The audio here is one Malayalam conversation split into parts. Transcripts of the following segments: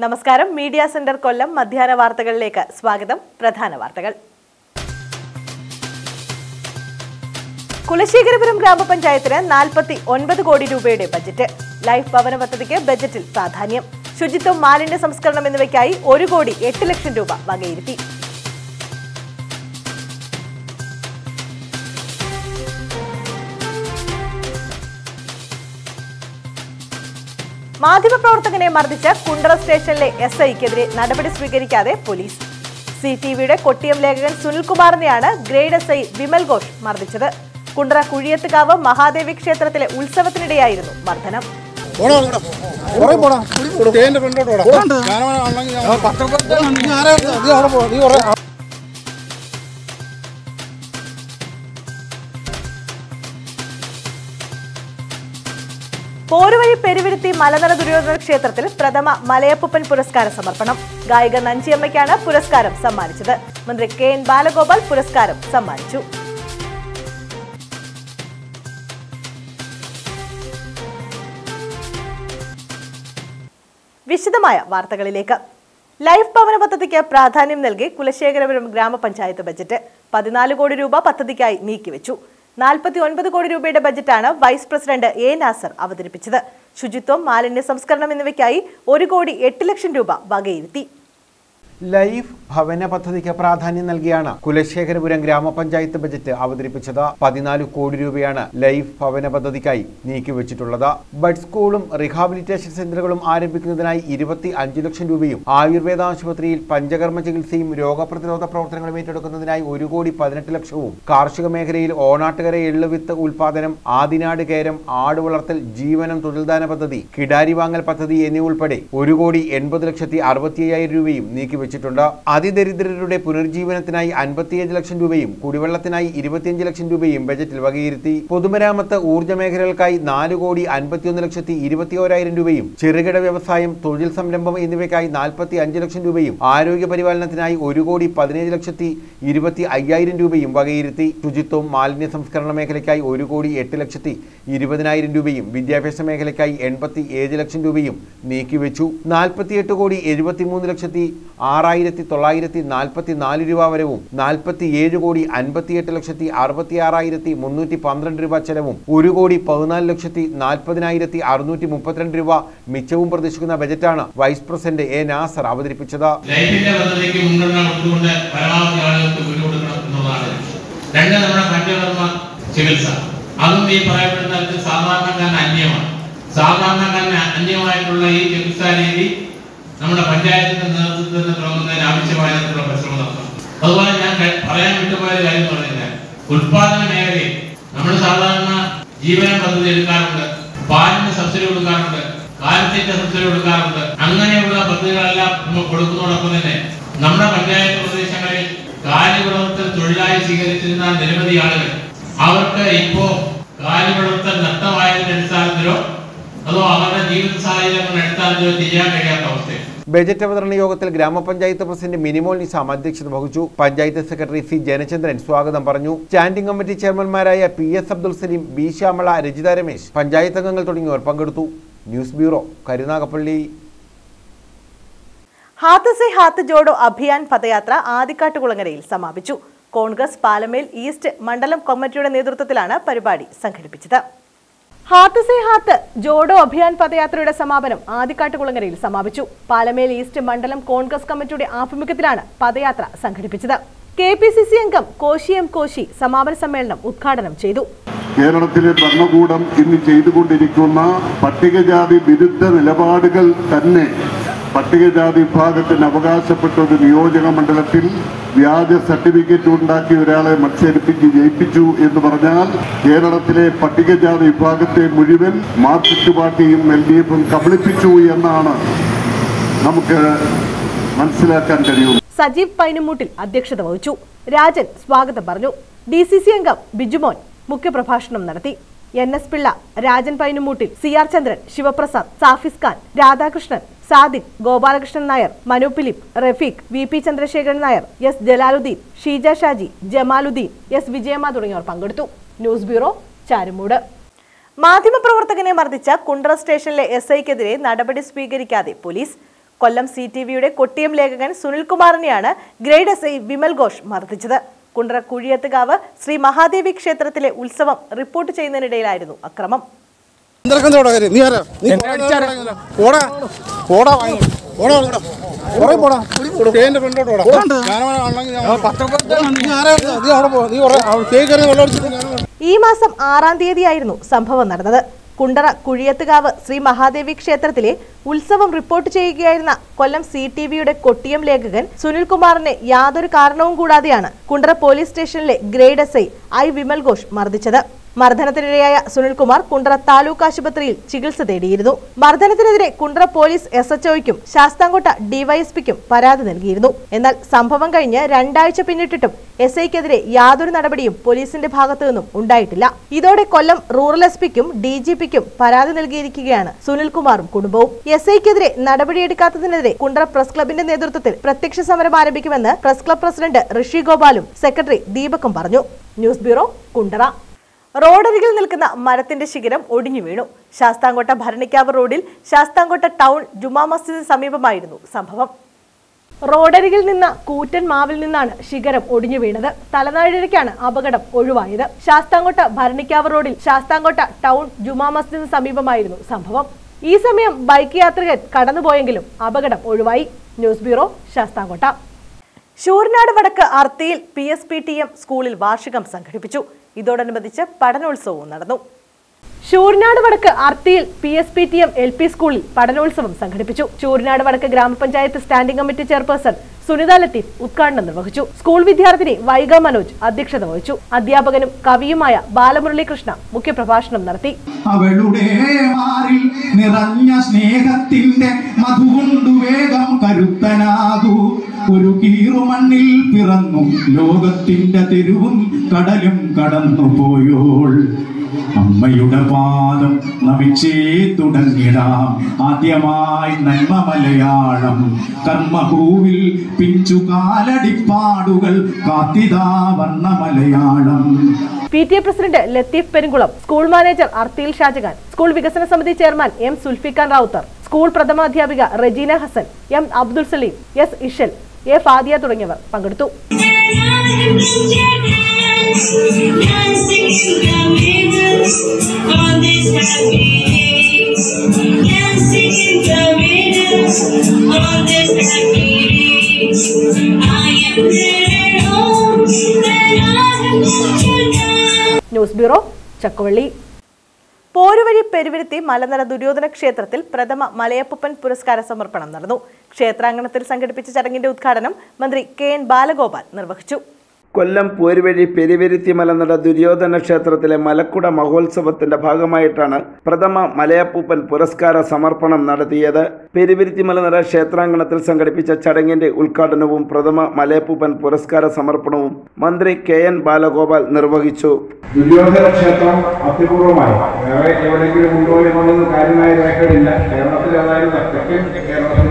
നമസ്കാരം. മീഡിയ സെന്റർ കൊല്ലം മധ്യാഹ്ന വാർത്തകളിലേക്ക് സ്വാഗതം. പ്രധാന വാർത്തകൾ. കുലശേഖരപുരം ഗ്രാമപഞ്ചായത്തിന് നാൽപ്പത്തി ഒൻപത് കോടി രൂപയുടെ ബജറ്റ്. ലൈഫ് ഭവന പദ്ധതിക്ക് ബജറ്റിൽ പ്രാധാന്യം. ശുചിത്വം മാലിന്യ സംസ്കരണം എന്നിവയ്ക്കായി ഒരു കോടി എട്ട് ലക്ഷം രൂപ വകയിരുത്തി. മാധ്യമപ്രവർത്തകനെ മർദ്ദിച്ച കുണ്ടറ സ്റ്റേഷനിലെ എസ് ഐക്കെതിരെ നടപടി സ്വീകരിക്കാതെ പോലീസ്. സി ടി വിയുടെ കൊട്ടിയം ലേഖകൻ സുനിൽകുമാറിനെയാണ് grade S I Vimal Ghosh മർദ്ദിച്ചത്. Kundara Kuzhiyathukavu Mahadevi ക്ഷേത്രത്തിലെ ഉത്സവത്തിനിടെയായിരുന്നു മർദ്ദനം. പോടാ പോരുവഴി പെരുവിരുത്തി മലനട ദുര്യോധന ക്ഷേത്രത്തിൽ പ്രഥമ മലയപ്പൂപ്പൻ പുരസ്കാര സമർപ്പണം. ഗായിക നഞ്ചിയമ്മയ്ക്കാണ് പുരസ്കാരം സമ്മാനിച്ചത്. മന്ത്രി കെ എൻ ബാലഗോപാൽ പുരസ്കാരം സമ്മാനിച്ചു. വിശദമായ വാർത്തകളിലേക്ക്. ലൈഫ് ഭവന പദ്ധതിക്ക് പ്രാധാന്യം നൽകി കുലശേഖരപുരം ഗ്രാമപഞ്ചായത്ത് ബജറ്റ് പതിനാല് കോടി രൂപ പദ്ധതിക്കായി നീക്കിവെച്ചു. നാൽപ്പത്തി ഒൻപത് കോടി രൂപയുടെ ബജറ്റാണ് വൈസ് പ്രസിഡന്റ് എ നാസർ അവതരിപ്പിച്ചത്. ശുചിത്വം മാലിന്യ സംസ്കരണം എന്നിവയ്ക്കായി ഒരു കോടി എട്ട് ലക്ഷം രൂപ വകയിരുത്തി. ലൈഫ് ഭവന പദ്ധതിക്ക് പ്രാധാന്യം നൽകിയാണ് കുലശേഖരപുരം ഗ്രാമപഞ്ചായത്ത് ബജറ്റ് അവതരിപ്പിച്ചത്. പതിനാല് കോടി രൂപയാണ് ലൈഫ് ഭവന പദ്ധതിക്കായി നീക്കിവച്ചിട്ടുള്ളത്. ബഡ് സ്കൂളും റീഹാബിലിറ്റേഷൻ സെന്ററുകളും ആരംഭിക്കുന്നതിനായി ഇരുപത്തി അഞ്ച് ലക്ഷം രൂപയും ആയുർവേദ ആശുപത്രിയിൽ പഞ്ചകർമ്മ ചികിത്സയും രോഗപ്രതിരോധ പ്രവർത്തനങ്ങളും ഏറ്റെടുക്കുന്നതിനായി ഒരു കോടി പതിനെട്ട് ലക്ഷവും. കാർഷിക മേഖലയിൽ ഓണാട്ടുകര എള്ളുവിത്ത് ഉൽപാദനം ആദിനാട് കേരം ആട് വളർത്തൽ ജീവനം തൊഴിൽദാന പദ്ധതി കിടാരി വാങ്ങൽ പദ്ധതി എന്നിവ ഉൾപ്പെടെ ഒരു കോടി എൺപത് ലക്ഷത്തി അറുപത്തി അയ്യായിരം രൂപയും നീക്കിവെച്ചിട്ടുണ്ട് അതിദരിദ്രരുടെ പുനർജീവനത്തിനായി അൻപത്തിയഞ്ച് ലക്ഷം രൂപയും കുടിവെള്ളത്തിനായി ഇരുപത്തിയഞ്ച് ലക്ഷം രൂപയും ബജറ്റിൽ വകയിരുത്തി. പൊതുമരാമത്ത് ഊർജ മേഖലകൾക്കായി നാല് കോടി അൻപത്തിയൊന്ന് ലക്ഷത്തി ഇരുപത്തിയോരായിരം രൂപയും ചെറുകിട വ്യവസായം തൊഴിൽ സംരംഭം എന്നിവയ്ക്കായി നാൽപ്പത്തി അഞ്ച് ലക്ഷം രൂപയും ആരോഗ്യ പരിപാലനത്തിനായി ഒരു കോടി പതിനേഴ് ലക്ഷത്തി ഇരുപത്തി അയ്യായിരം രൂപയും വകയിരുത്തി. ശുചിത്വം മാലിന്യ സംസ്കരണ മേഖലയ്ക്കായി ഒരു കോടി എട്ട് ലക്ഷത്തി ഇരുപതിനായിരം രൂപയും വിദ്യാഭ്യാസ മേഖലയ്ക്കായി എൺപത്തി ഏഴ് ലക്ഷം രൂപയും നീക്കിവെച്ചു. നാൽപ്പത്തിയെട്ട് കോടി എഴുപത്തിമൂന്ന് ലക്ഷത്തി ആറായിരത്തി തൊള്ളായിരത്തി നാൽപ്പത്തി നാല് രൂപ വരവും നാൽപ്പത്തി ഏഴ് കോടി അൻപത്തിയെട്ട് ലക്ഷത്തി അറുപത്തി ആറായിരത്തി മുന്നൂറ്റി പന്ത്രണ്ട് രൂപ ചെലവും ഒരു കോടി പതിനാല് ലക്ഷത്തി നാൽപ്പതിനായിരത്തി അറുന്നൂറ്റി മുപ്പത്തിരണ്ട് രൂപ മിച്ചവും പ്രതീക്ഷിക്കുന്ന ബജറ്റാണ് വൈസ് പ്രസിഡന്റ് എ നാസർ അവതരിപ്പിച്ചത്. ചികിത്സ. അതും ഈ പറയപ്പെടുന്ന സാധാരണക്കാരന് അന്യമാണ്. സാധാരണക്കാരന് അന്യമായിട്ടുള്ള ഈ ചികിത്സാ രീതി നമ്മുടെ പഞ്ചായത്തിന്റെ നേതൃത്വത്തിൽ തുടങ്ങുന്നതിന് ആവശ്യമായ തരത്തിലുള്ള പരിശ്രമം നടത്തണം. അതുപോലെ ഞാൻ പറയാൻ വിട്ടുപോയ കാര്യം എന്ന് പറഞ്ഞാൽ ഉൽപാദന മേഖലയിൽ നമ്മൾ സാധാരണ ജീവന പദ്ധതി എടുക്കാറുണ്ട് പാലിന് സബ്സിഡി കൊടുക്കാറുണ്ട് കാലത്തിന്റെ സബ്സിഡി കൊടുക്കാറുണ്ട്. അങ്ങനെയുള്ള പദ്ധതികളെല്ലാം നമ്മൾ കൊടുക്കുന്നതോടൊപ്പം തന്നെ നമ്മുടെ പഞ്ചായത്ത് പ്രദേശങ്ങളിൽ കാലിവളർത്തൽ തൊഴിലായി സ്വീകരിച്ചിരുന്ന നിരവധി ആളുകൾ അവർക്ക് ഇപ്പോ കാലിവളർത്തൽ നഷ്ടമായതിന്റെ അടിസ്ഥാനത്തിലോ അതോ അവരുടെ ജീവിത സാഹചര്യങ്ങളുടെ എടുത്താൽ ചെയ്യാൻ കഴിയാത്ത അവസ്ഥയാണ് ബജറ്റ് അവതരണ യോഗത്തിൽ ഗ്രാമപഞ്ചായത്ത് പ്രസിഡന്റ് മിനിമോൾ നിസാം അധ്യക്ഷത വഹിച്ചു. പഞ്ചായത്ത് സെക്രട്ടറി സി ജനചന്ദ്രൻ സ്വാഗതം പറഞ്ഞു. Standing committee ചെയർമാൻമാരായ P S Abdul Salim B Shyamala Rajitha Ramesh panchayat അംഗങ്ങൾ തുടങ്ങിയവർ പങ്കെടുത്തു. News bureau Karunagappally. Haat Se Haat Jodo Abhiyan പദയാത്ര ആദിക്കാട്ടുകുളങ്ങരയിൽ സമാപിച്ചു. കോൺഗ്രസ് പാലമേൽ ഈസ്റ്റ് മണ്ഡലം കമ്മിറ്റിയുടെ നേതൃത്വത്തിലാണ് പരിപാടി സംഘടിപ്പിച്ചത്. ഹാത്ത് സേ ഹാത്ത് ജോഡോ അഭിയാൻ പദയാത്രയുടെ സമാപനം ആദിക്കാട്ടുകുളങ്ങരയിൽ സമാപിച്ചു. പാലമേൽ ഈസ്റ്റ് മണ്ഡലം കോൺഗ്രസ് കമ്മിറ്റിയുടെ ആഭിമുഖ്യത്തിലാണ് പദയാത്ര സംഘടിപ്പിച്ചത്. കെ പി സി സി അംഗം കോശി എം കോശി സമാപന സമ്മേളനം ഉദ്ഘാടനം ചെയ്തു. കേരളത്തിലെ ഭരണകൂടം ഇന്ന് ചെയ്തുകൊണ്ടിരിക്കുന്ന പട്ടികജാതി വിരുദ്ധ നിലപാടുകൾ തന്നെ പട്ടികജാതി വിഭാഗത്തിന് അവകാശപ്പെട്ട ഒരു നിയോജക മണ്ഡലത്തിൽ വ്യാജ സർട്ടിഫിക്കറ്റ് ഉണ്ടാക്കി ഒരാളെ മത്സരിപ്പിച്ച് ജയിപ്പിച്ചു എന്ന് പറഞ്ഞാൽ കേരളത്തിലെ പട്ടികജാതി വിഭാഗത്തെ മുഴുവൻ മാർക്സിസ്റ്റ് പാർട്ടിയും എൽ ഡി എഫും കബളിപ്പിച്ചു എന്നാണ് നമുക്ക് മനസ്സിലാക്കാൻ കഴിയുന്നത്. സജീവ് പൈനുമൂട്ടിൽ അധ്യക്ഷത വഹിച്ചു. രാജൻ സ്വാഗതം പറഞ്ഞു. ഡി സി സി അംഗം ബിജുമോൻ മുഖ്യപ്രഭാഷണം നടത്തി. N S Pillai Rajan Painumoottil C R Chandran Sivaprasad Safis Khan Radhakrishnan Sadiq Gopalakrishnan Nair Manu Philip Rafeeq V P Chandrasekharan Nair S Jalaluddin Sheeja Shaji Jamaluddin S Vijayamma തുടങ്ങിയവർ പങ്കെടുത്തു. News bureau Charummoodu. മാധ്യമപ്രവർത്തകനെ മർദ്ദിച്ച കുണ്ട്ര സ്റ്റേഷനിലെ എസ് ഐക്കെതിരെ നടപടി സ്വീകരിക്കാതെ പോലീസ്. കൊല്ലം സി ടി വിയുടെ കൊട്ടിയം ലേഖകൻ സുനിൽകുമാറിനെയാണ് grade S I Vimal Ghosh മർദ്ദിച്ചത്. Kundara Kuzhiyathukavu Shri Mahadevi ക്ഷേത്രത്തിലെ ഉത്സവം റിപ്പോർട്ട് ചെയ്യുന്നതിനിടയിലായിരുന്നു അക്രമം. എന്തൊക്കെ എന്താ നീ ആരാ? പോടാ. പോടാ പോടാ പോടാ പോടാ തേന്റെ ഫ്രണ്ടോട്ട് പോടാ ഞാനാണെങ്കിൽ നീ ആരാ? നീ അവിടെ പോ. നീ തേ കയറി വെള്ളം ഞാൻ ഈ മാസം ആറാം തീയതിയായിരുന്നു സംഭവം നടന്നത്. കുണ്ടറ കുഴിയത്തുകാവ് ശ്രീ മഹാദേവി ക്ഷേത്രത്തിലെ ഉത്സവം റിപ്പോർട്ട് ചെയ്യുകയായിരുന്ന കൊല്ലം സി ടി വിയുടെ കൊട്ടിയം ലേഖകൻ സുനിൽകുമാറിനെ യാതൊരു കാരണവും കൂടാതെയാണ് കുണ്ടറ പോലീസ് സ്റ്റേഷനിലെ grade S I Vimal Ghosh മർദ്ദിച്ചത്. മർദ്ദനത്തിനിരയായ സുനിൽകുമാർ കുണ്ട്ര താലൂക്ക് ആശുപത്രിയിൽ ചികിത്സ തേടിയിരുന്നു. മർദ്ദനത്തിനെതിരെ കുണ്ട്ര പോലീസ് എസ് എച്ച്ഒയ്ക്കും ശാസ്താംകോട്ട ഡിവൈഎസ്പിക്കും പരാതി നൽകിയിരുന്നു. എന്നാൽ സംഭവം കഴിഞ്ഞ് രണ്ടാഴ്ച പിന്നിട്ടിട്ടും എസ് ഐക്കെതിരെ യാതൊരു നടപടിയും പോലീസിന്റെ ഭാഗത്തു നിന്നും ഉണ്ടായിട്ടില്ല. ഇതോടെ കൊല്ലം റൂറൽ എസ് പിക്കും ഡി ജി പിക്കും പരാതി നൽകിയിരിക്കുകയാണ് സുനിൽകുമാറും കുടുംബവും. എസ് ഐക്കെതിരെ നടപടിയെടുക്കാത്തതിനെതിരെ കുണ്ട്ര പ്രസ് ക്ലബിന്റെ നേതൃത്വത്തിൽ പ്രത്യക്ഷ സമരം ആരംഭിക്കുമെന്ന് പ്രസ് ക്ലബ് പ്രസിഡന്റ് ഋഷി ഗോപാലും സെക്രട്ടറി ദീപക്കും പറഞ്ഞു. News bureau Kundara. റോഡരികിൽ നിൽക്കുന്ന മരത്തിന്റെ ശിഖരം ഒടിഞ്ഞു വീണു. ശാസ്താംകോട്ട ഭരണിക്കാവ് റോഡിൽ ശാസ്താംകോട്ട ടൗൺ ജുമാ മസ്ജിദിന് സമീപമായിരുന്നു സംഭവം. റോഡരികിൽ നിന്ന് കൂറ്റൻ മാവിൽ നിന്നാണ് ശിഖരം ഒടിഞ്ഞു വീണത്. തലനാഴിരയ്ക്കാണ് അപകടം ഒഴിവായത്. ശാസ്താംകോട്ട ഭരണിക്കാവ് റോഡിൽ ശാസ്താംകോട്ട ടൗൺ ജുമാ മസ്ജിദിന് സമീപമായിരുന്നു സംഭവം. ഈ സമയം ബൈക്ക് യാത്രികൻ കടന്നുപോയെങ്കിലും അപകടം ഒഴിവായി. News bureau Sasthamkotta. ശൂർനാട് വടക്ക് Arthiyil P S P T M സ്കൂളിൽ വാർഷികം സംഘടിപ്പിച്ചു. ഇതോടനുബന്ധിച്ച് പഠനോത്സവവും നടന്നു. ശൂർനാട് വടക്ക് Arthiyil P S P T M L P സ്കൂളിൽ പഠനോത്സവം സംഘടിപ്പിച്ചു. ശൂർനാട് വടക്ക് ഗ്രാമപഞ്ചായത്ത് standing committee chairperson Sunitha Latheef ഉദ്ഘാടനം നിർവഹിച്ചു. സ്കൂൾ വിദ്യാർത്ഥിനി വൈഗ മനോജ് അധ്യക്ഷത വഹിച്ചു. അധ്യാപകനും കവിയുമായ ബാലമുരളീകൃഷ്ണ മുഖ്യപ്രഭാഷണം നടത്തി. അവളുടെ നിറഞ്ഞ സ്നേഹത്തിന്റെ വേഗം കരുത്തനാകൂ. ഒരു കീറുമണ്ണിൽ പിറന്നു. ലോകത്തിന്റെ തെരുവും കടലും കടന്നു പോയോൾ. അമ്മയുടെ പാദം നമിച്ചേ തുടങ്ങിടാം. ആദ്യമായി നന്മ മലയാളം. കർമ്മഭൂവിൽ പിഞ്ചു കാലടിപ്പാടുകൾ കാത്തിതാ വർണ Malayalam. P T A president Latheef Perumkulam school manager Arthiyil Shajahan school വികസന സമിതി chairman M Sulfikhan Rawther school പ്രഥമാധ്യാപിക Rejeena Hassan M Abdul Saleem S Ishal A Fadiya തുടങ്ങിയവർ പങ്കെടുത്തു. News bureau Chakkuvally. Poruvazhi Peruviruthi Malanada Duryodhana ക്ഷേത്രത്തിൽ പ്രഥമ മലയപ്പൻ പുരസ്കാര സമർപ്പണം നടന്നു. ക്ഷേത്രാങ്കണത്തിൽ സംഘടിപ്പിച്ച ചടങ്ങിന്റെ ഉദ്ഘാടനം മന്ത്രി കെ എൻ ബാലഗോപാൽ നിർവഹിച്ചു. കൊല്ലം പോരുവഴി പെരുവരുത്തി മലനട ദുര്യോധന ക്ഷേത്രത്തിലെ മലക്കുട മഹോത്സവത്തിന്റെ ഭാഗമായിട്ടാണ് പ്രഥമ മലയപ്പൂപ്പൻ പുരസ്കാര സമർപ്പണം നടത്തിയത്. പെരുവരുത്തി മലനട ക്ഷേത്രാങ്കണത്തിൽ സംഘടിപ്പിച്ച ചടങ്ങിന്റെ ഉദ്ഘാടനവും പ്രഥമ മലയപ്പൂപ്പൻ പുരസ്കാര സമർപ്പണവും മന്ത്രി കെ എൻ ബാലഗോപാൽ നിർവഹിച്ചു. ദുര്യോധന ക്ഷേത്രം അത്യപൂർവമായി വേറെ എവിടെയെങ്കിലും ഉണ്ടോ എന്നുള്ളത് കാര്യമായ രേഖകളില്ല കേരളത്തിൽ അതായത് തെക്കൻ കേരളത്തിൽ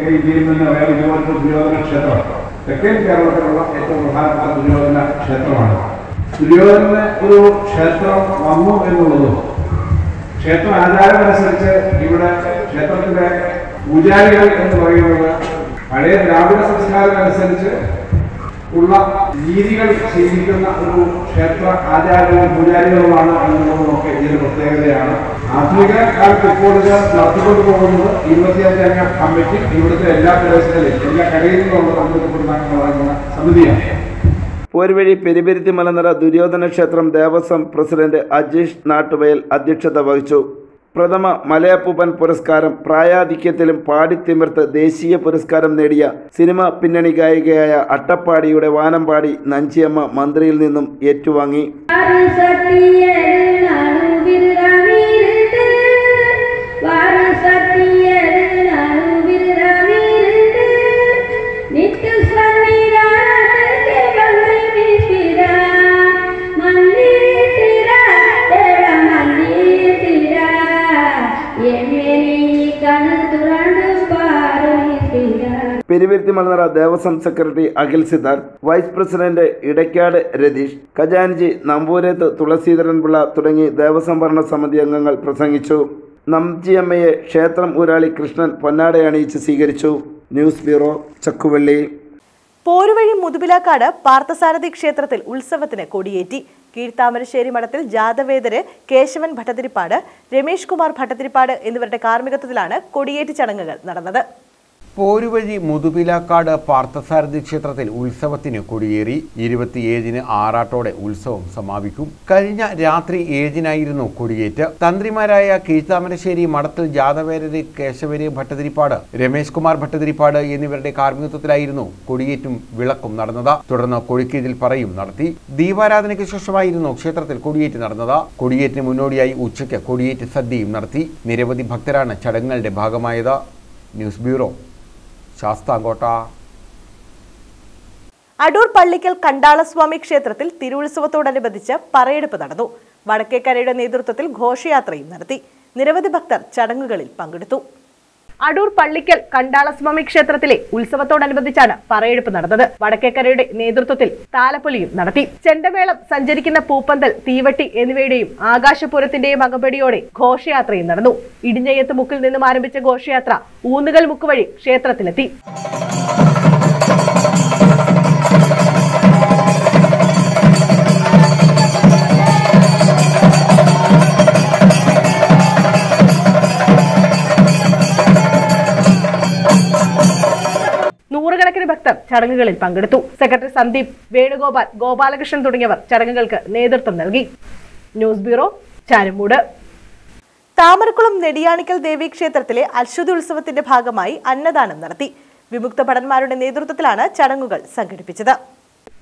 തെക്കൻ ഇന്ത്യയിൽ നിന്ന് വേറെ ഇതുപോലത്തെ ദുര്യോധന ക്ഷേത്രം തെക്കൻ കേരളത്തിലുള്ള ഏറ്റവും പ്രധാനപ്പെട്ട ദുര്യോധന ക്ഷേത്രമാണ് ദുര്യോധന ഒരു ക്ഷേത്രം വന്നു എന്നുള്ളതും ക്ഷേത്ര ആചാരമനുസരിച്ച് ഇവിടെ ക്ഷേത്രത്തിന്റെ പൂജാരികൾ എന്ന് പറയുന്നത്. പഴയ ദ്രാവിഡ സംസ്കാരം അനുസരിച്ച് ഉള്ള രീതികൾ ശീലിക്കുന്ന ഒരു ക്ഷേത്ര ആചാരവും പൂജാരികളുമാണ് എന്നുള്ളതൊക്കെ ഇതിന്റെ പ്രത്യേകതയാണ്. ആധുനിക കാലത്ത് ഇപ്പോൾ ഇത് നടത്തിക്കൊണ്ടു പോകുന്നത് ഇരുപത്തിയഞ്ചംഗ കമ്മിറ്റി ഇവിടുത്തെ എല്ലാ പ്രദേശങ്ങളിലും എല്ലാ നിന്നുള്ള പങ്കെടുക്കപ്പെടുന്ന സമിതിയാണ്. പോരുവഴി പെരുപരുത്തി മലനിര ദുര്യോധന ക്ഷേത്രം ദേവസ്വം പ്രസിഡന്റ് അജീഷ് നാട്ടുവയൽ അധ്യക്ഷത വഹിച്ചു. പ്രഥമ മലയപ്പൂപ്പൻ പുരസ്കാരം പ്രായാധിക്യത്തിലും പാടിത്തിമിർത്ത് ദേശീയ പുരസ്കാരം നേടിയ സിനിമ പിന്നണി ഗായികയായ അട്ടപ്പാടിയുടെ വാനമ്പാടി നഞ്ചിയമ്മ മന്ത്രിയിൽ നിന്നും ഏറ്റുവാങ്ങി. Peruviruthi Malanada Devaswom secretary Akhil Siddharth vice president Edakkad Ratheesh ഖജാൻജി നമ്പൂരത്ത് Thulaseedharan Pillai തുടങ്ങി ദേവസ്വം ഭരണ സമിതി അംഗങ്ങൾ പ്രസംഗിച്ചു. നംജിയമ്മയെ ക്ഷേത്രം ഊരാളി കൃഷ്ണൻ പൊന്നാടയണിയിച്ച് സ്വീകരിച്ചു. News bureau Chakkuvally. Poruvazhi Muthupilakkad Parthasarathy ക്ഷേത്രത്തിൽ ഉത്സവത്തിന് കൊടിയേറ്റി. കീഴ്ത്താമരശ്ശേരി മഠത്തിൽ ജാതവേദര് കേശവൻ ഭട്ടതിരിപ്പാട് രമേഷ് കുമാർ ഭട്ടതിരിപ്പാട് എന്നിവരുടെ കാർമ്മികത്വത്തിലാണ് കൊടിയേറ്റ് ചടങ്ങുകൾ നടന്നത്. പോരുവഴി മുതുപിലാക്കാട് പാർത്ഥസാരഥി ക്ഷേത്രത്തിൽ ഉത്സവത്തിന് കൊടിയേറി. ഇരുപത്തിയേഴിന് ആറാട്ടോടെ ഉത്സവം സമാപിക്കും. കഴിഞ്ഞ രാത്രി ഏഴിനായിരുന്നു കൊടിയേറ്റ്. തന്ത്രിമാരായ കീഴ്ത്താമരശ്ശേരി മഠത്തിൽ ജാതവേരര് കേശവര് ഭട്ടതിരിപ്പാട് രമേശ് കുമാർ ഭട്ടതിരിപ്പാട് എന്നിവരുടെ കാർമ്മികത്വത്തിലായിരുന്നു കൊടിയേറ്റും വിളക്കും നടന്നത്. തുടർന്ന് കൊടിക്കീഴിൽ പറയും നടത്തി. ദീപാരാധനയ്ക്ക് ശേഷമായിരുന്നു ക്ഷേത്രത്തിൽ കൊടിയേറ്റ് നടന്നത്. കൊടിയേറ്റിന് മുന്നോടിയായി ഉച്ചയ്ക്ക് കൊടിയേറ്റ് സദ്യയും നടത്തി. നിരവധി ഭക്തരാണ് ചടങ്ങുകളുടെ ഭാഗമായത്. News bureau Sasthamkotta. Adoor Pallickal Kandalaswamy ക്ഷേത്രത്തിൽ തിരുവുത്സവത്തോടനുബന്ധിച്ച് പറയെടുപ്പ് നടന്നു. വടക്കേക്കരയുടെ നേതൃത്വത്തിൽ ഘോഷയാത്രയും നടത്തി. നിരവധി ഭക്തർ ചടങ്ങുകളിൽ പങ്കെടുത്തു. അടൂർ പള്ളിക്കൽ കണ്ടാളസ്വാമി ക്ഷേത്രത്തിലെ ഉത്സവത്തോടനുബന്ധിച്ചാണ് പറയെടുപ്പ് നടന്നത്. വടക്കേക്കരയുടെ നേതൃത്വത്തിൽ താലപ്പൊലിയും നടത്തി. ചെണ്ടമേളം സഞ്ചരിക്കുന്ന പൂപ്പന്തൽ തീവട്ടി എന്നിവയുടെയും ആകാശപുരത്തിന്റെയും അകമ്പടിയോടെ ഘോഷയാത്രയും നടന്നു. ഇടിഞ്ഞയത്ത് മുക്കിൽ നിന്നും ആരംഭിച്ച ഘോഷയാത്ര ഊന്നുകൽ മുക്ക് വഴി ക്ഷേത്രത്തിലെത്തി. ഭക്തർ ചടങ്ങുകളിൽ പങ്കെടുത്തു. സെക്രട്ടറി സന്ദീപ് വേണുഗോപാൽ ഗോപാലകൃഷ്ണൻ തുടങ്ങിയവർ ചടങ്ങുകൾക്ക് നേതൃത്വം നൽകി. News bureau Charummood. Thamarakulam Nediyanickal Devi ക്ഷേത്രത്തിലെ അശ്വതി ഉത്സവത്തിന്റെ ഭാഗമായി അന്നദാനം നടത്തി. വിമുക്ത ഭടന്മാരുടെ നേതൃത്വത്തിലാണ് ചടങ്ങുകൾ സംഘടിപ്പിച്ചത്.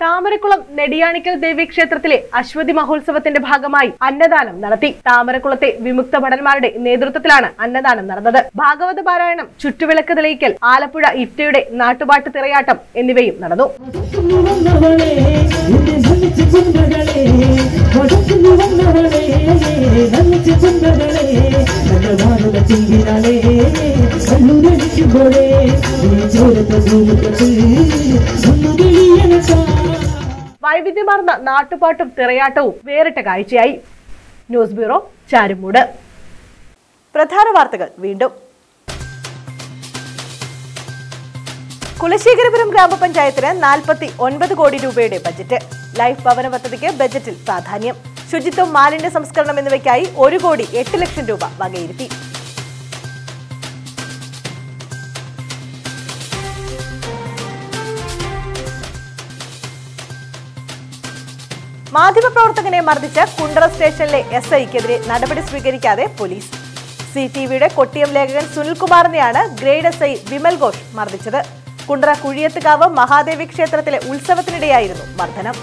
താമരക്കുളം നെടിയാണിക്കൽ ദേവി ക്ഷേത്രത്തിലെ അശ്വതി മഹോത്സവത്തിന്റെ ഭാഗമായി അന്നദാനം നടത്തി. താമരക്കുളത്തെ വിമുക്ത ഭടന്മാരുടെ നേതൃത്വത്തിലാണ് അന്നദാനം നടന്നത്. ഭാഗവത പാരായണം ചുറ്റുവിളക്ക് തെളിയിക്കൽ ആലപ്പുഴ ഇറ്റയുടെ നാട്ടുപാട്ട് തിറയാട്ടം എന്നിവയും നടന്നു വൈവിധ്യമാർന്ന നാട്ടുപാട്ടും തിരയാട്ടവും വേറിട്ട കാഴ്ചയായി. News bureau Charummood. പ്രധാന വാർത്തകൾ വീണ്ടും. കുലശേഖരപുരം ഗ്രാമപഞ്ചായത്തിന് നാൽപ്പത്തി ഒൻപത് കോടി രൂപയുടെ ബജറ്റ്. ലൈഫ് ഭവന പദ്ധതിക്ക് ബജറ്റിൽ പ്രാധാന്യം. ശുചിത്വം മാലിന്യ സംസ്കരണം എന്നിവയ്ക്കായി ഒരു കോടി എട്ട് ലക്ഷം രൂപ വകയിരുത്തി. മാധ്യമപ്രവർത്തകനെ മർദ്ദിച്ച കുണ്ടറ സ്റ്റേഷനിലെ എസ് ഐക്കെതിരെ നടപടി സ്വീകരിക്കാതെ പോലീസ്. സി ടി വിയുടെ കൊട്ടിയം ലേഖകൻ സുനിൽകുമാറിനെയാണ് grade S I Vimal Ghosh മർദ്ദിച്ചത്. Kundara Kuzhiyathukavu Mahadevi ക്ഷേത്രത്തിലെ ഉത്സവത്തിനിടെയായിരുന്നു മർദ്ദനം.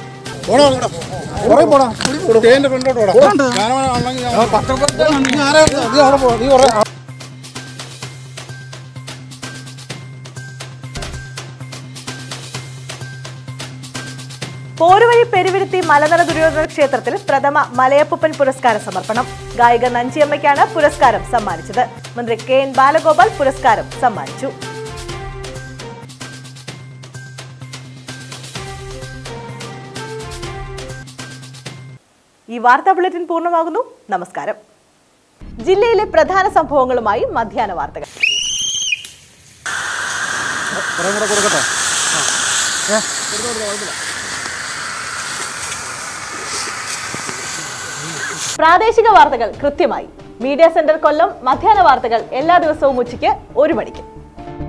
പോരുവഴി പെരുവിരുത്തി മലനട ദുര്യോധന ക്ഷേത്രത്തിൽ പ്രഥമ മലയപ്പൂപ്പൻ പുരസ്കാര സമർപ്പണം. ഗായിക നഞ്ചിയമ്മയ്ക്കാണ് പുരസ്കാരം സമ്മാനിച്ചത്. മന്ത്രി കെ എൻ ബാലഗോപാൽ പുരസ്കാരം സമ്മാനിച്ചു. ഈ വാർത്താ ബുള്ളറ്റിൻ പൂർണമാകുന്നു. നമസ്കാരം. ജില്ലയിലെ പ്രധാന സംഭവങ്ങളുമായി മധ്യാഹ്ന വാർത്തകൾ. കൊടുക്കട്ടെ? പ്രാദേശിക വാർത്തകൾ കൃത്യമായി. മീഡിയ സെന്റർ കൊല്ലം മധ്യാഹ്ന വാർത്തകൾ എല്ലാ ദിവസവും ഉച്ചയ്ക്ക് ഒരു മണിക്ക്.